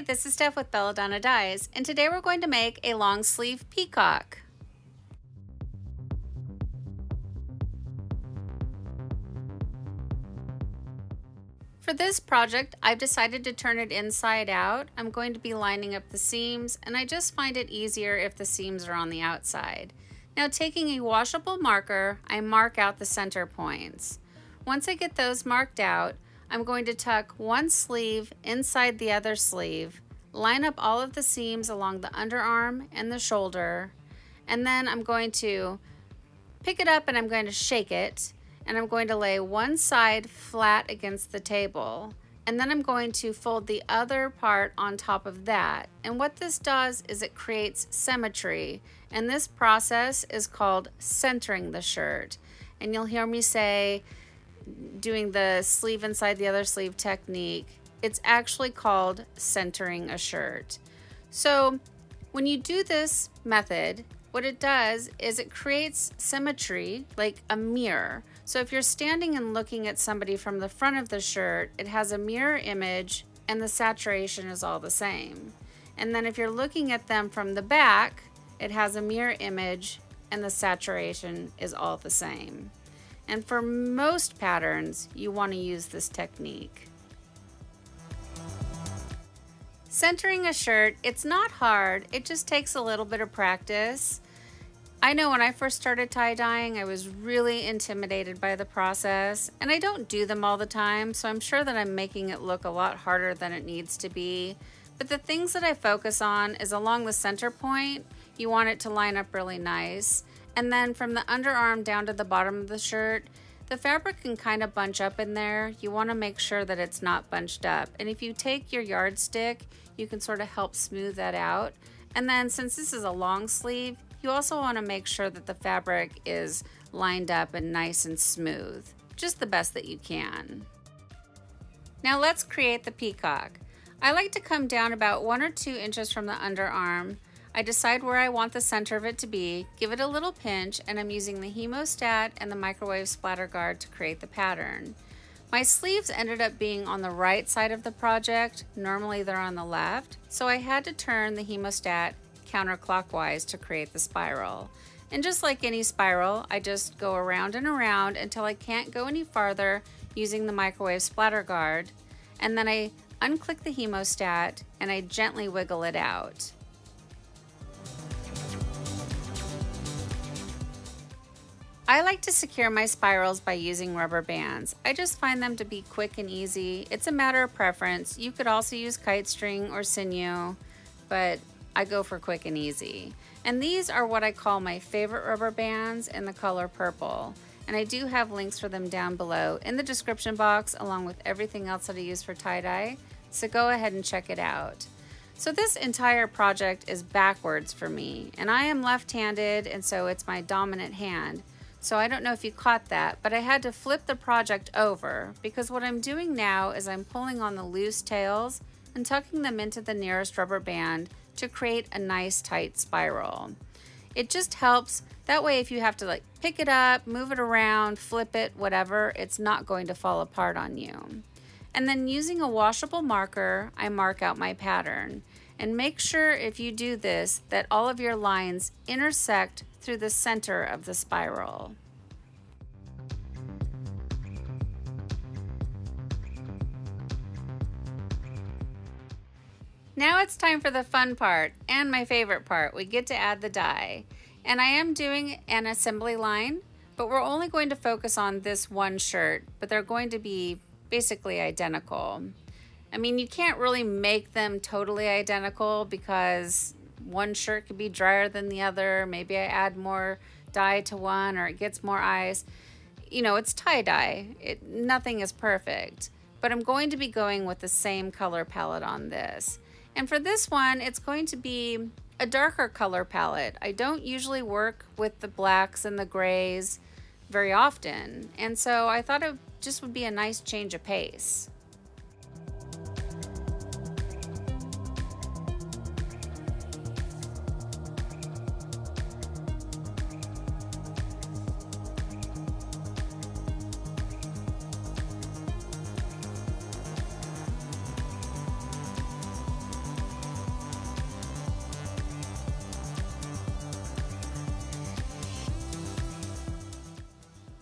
Hi, this is Steph with Belladonna Dyes, and today we're going to make a long sleeve peacock. For this project, I've decided to turn it inside out. I'm going to be lining up the seams, and I just find it easier if the seams are on the outside. Now taking a washable marker, I mark out the center points. Once I get those marked out, I'm going to tuck one sleeve inside the other sleeve, line up all of the seams along the underarm and the shoulder, and then I'm going to pick it up and I'm going to shake it, and I'm going to lay one side flat against the table, and then I'm going to fold the other part on top of that. And what this does is it creates symmetry, and this process is called centering the shirt. And you'll hear me say, doing the sleeve inside the other sleeve technique, it's actually called centering a shirt. So when you do this method, what it does is it creates symmetry like a mirror. So if you're standing and looking at somebody from the front of the shirt, it has a mirror image and the saturation is all the same. And then if you're looking at them from the back, it has a mirror image and the saturation is all the same. And for most patterns, you want to use this technique. Centering a shirt, it's not hard, it just takes a little bit of practice. I know when I first started tie-dyeing, I was really intimidated by the process, and I don't do them all the time, so I'm sure that I'm making it look a lot harder than it needs to be. But the things that I focus on is along the center point, you want it to line up really nice. And then from the underarm down to the bottom of the shirt, the fabric can kind of bunch up in there. You want to make sure that it's not bunched up. And if you take your yardstick, you can sort of help smooth that out. And then since this is a long sleeve, you also want to make sure that the fabric is lined up and nice and smooth. Just the best that you can. Now let's create the peacock. I like to come down about one or two inches from the underarm I decide where I want the center of it to be, give it a little pinch, and I'm using the hemostat and the microwave splatter guard to create the pattern. My sleeves ended up being on the right side of the project, normally they're on the left, so I had to turn the hemostat counterclockwise to create the spiral. And just like any spiral, I just go around and around until I can't go any farther using the microwave splatter guard, and then I unclick the hemostat and I gently wiggle it out. I like to secure my spirals by using rubber bands. I just find them to be quick and easy. It's a matter of preference. You could also use kite string or sinew, but I go for quick and easy. And these are what I call my favorite rubber bands in the color purple. And I do have links for them down below in the description box along with everything else that I use for tie-dye. So go ahead and check it out. So this entire project is backwards for me and I am left-handed and so it's my dominant hand. So I don't know if you caught that, but I had to flip the project over because what I'm doing now is I'm pulling on the loose tails and tucking them into the nearest rubber band to create a nice tight spiral. It just helps, that way if you have to like pick it up, move it around, flip it, whatever, it's not going to fall apart on you. And then using a washable marker, I mark out my pattern. And make sure if you do this that all of your lines intersect through the center of the spiral. Now it's time for the fun part and my favorite part. We get to add the dye. And I am doing an assembly line, but we're only going to focus on this one shirt, but they're going to be basically identical. I mean, you can't really make them totally identical because one shirt could be drier than the other. Maybe I add more dye to one or it gets more eyes. You know, it's tie-dye. It, nothing is perfect. But I'm going to be going with the same color palette on this. And for this one, it's going to be a darker color palette. I don't usually work with the blacks and the grays very often. And so I thought it just would be a nice change of pace.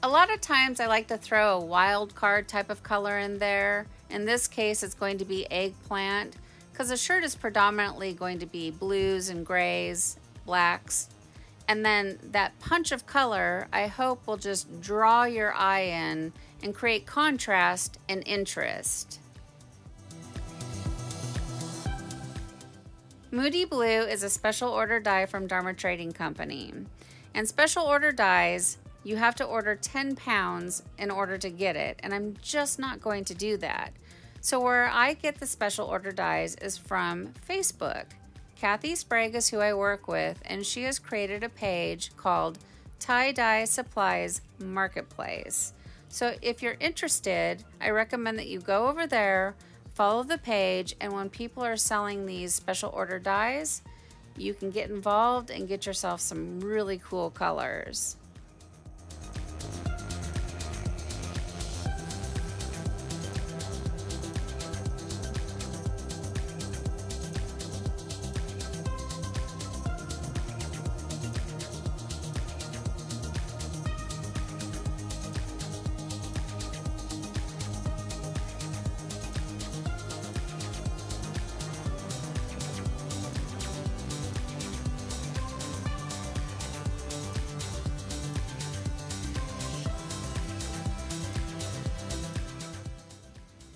A lot of times I like to throw a wild card type of color in there. In this case, it's going to be eggplant because the shirt is predominantly going to be blues and grays, blacks. And then that punch of color, I hope will just draw your eye in and create contrast and interest. Moody Blue is a special order dye from Dharma Trading Company. And special order dyes you have to order 10 pounds in order to get it, and I'm just not going to do that. So, where I get the special order dyes is from Facebook. Kathy Sprague is who I work with, and she has created a page called Tie Dye Supplies Marketplace. So, if you're interested, I recommend that you go over there, follow the page, and when people are selling these special order dyes, you can get involved and get yourself some really cool colors.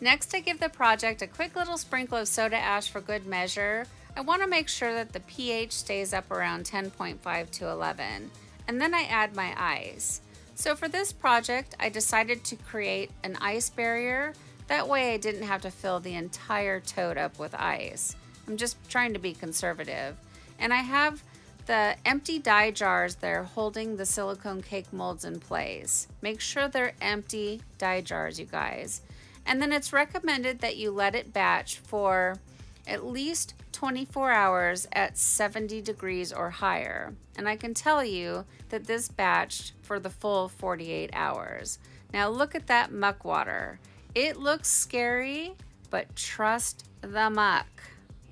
Next, I give the project a quick little sprinkle of soda ash for good measure. I want to make sure that the pH stays up around 10.5 to 11. And then I add my ice. So for this project, I decided to create an ice barrier. That way I didn't have to fill the entire tote up with ice. I'm just trying to be conservative. And I have the empty dye jars there holding the silicone cake molds in place. Make sure they're empty dye jars, you guys. And then it's recommended that you let it batch for at least 24 hours at 70 degrees or higher. And I can tell you that this batched for the full 48 hours. Now look at that muck water. It looks scary, but trust the muck.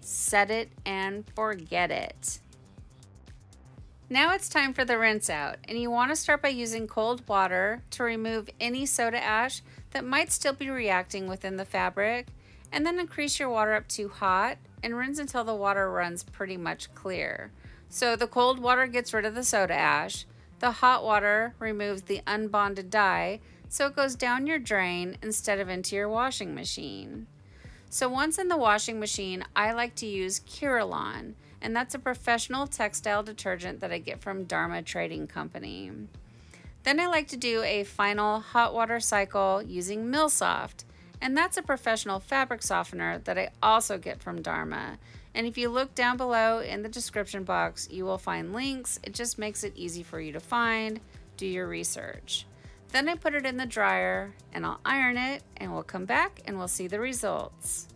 Set it and forget it. Now it's time for the rinse out, and you want to start by using cold water to remove any soda ash that might still be reacting within the fabric, and then increase your water up to hot and rinse until the water runs pretty much clear. So the cold water gets rid of the soda ash, the hot water removes the unbonded dye, so it goes down your drain instead of into your washing machine. So once in the washing machine, I like to use Kieralon and that's a professional textile detergent that I get from Dharma Trading Company. Then I like to do a final hot water cycle using Milsoft, and that's a professional fabric softener that I also get from Dharma. And if you look down below in the description box, you will find links. It just makes it easy for you to find, do your research. Then I put it in the dryer and I'll iron it and we'll come back and we'll see the results.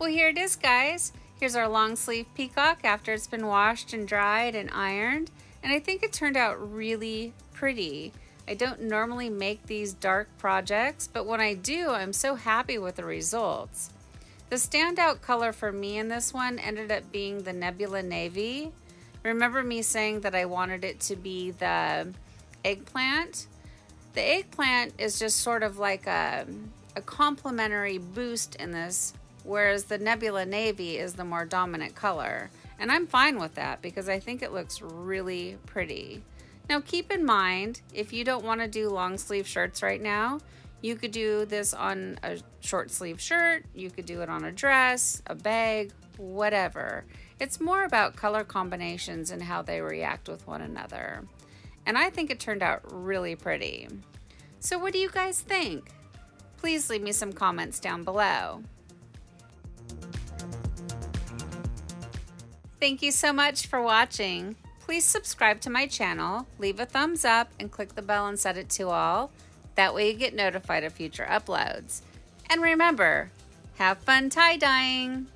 Well, here it is, guys. Here's our long sleeve peacock after it's been washed and dried and ironed. And I think it turned out really pretty. I don't normally make these dark projects, but when I do, I'm so happy with the results. The standout color for me in this one ended up being the Nebula Navy. Remember me saying that I wanted it to be the eggplant? The eggplant is just sort of like a, a complementary boost in this whereas the Nebula Navy is the more dominant color. And I'm fine with that because I think it looks really pretty. Now keep in mind, if you don't want to do long sleeve shirts right now, you could do this on a short sleeve shirt, you could do it on a dress, a bag, whatever. It's more about color combinations and how they react with one another. And I think it turned out really pretty. So what do you guys think? Please leave me some comments down below. Thank you so much for watching. Please subscribe to my channel, leave a thumbs up, and click the bell and set it to all. That way you get notified of future uploads. And remember, have fun tie-dyeing!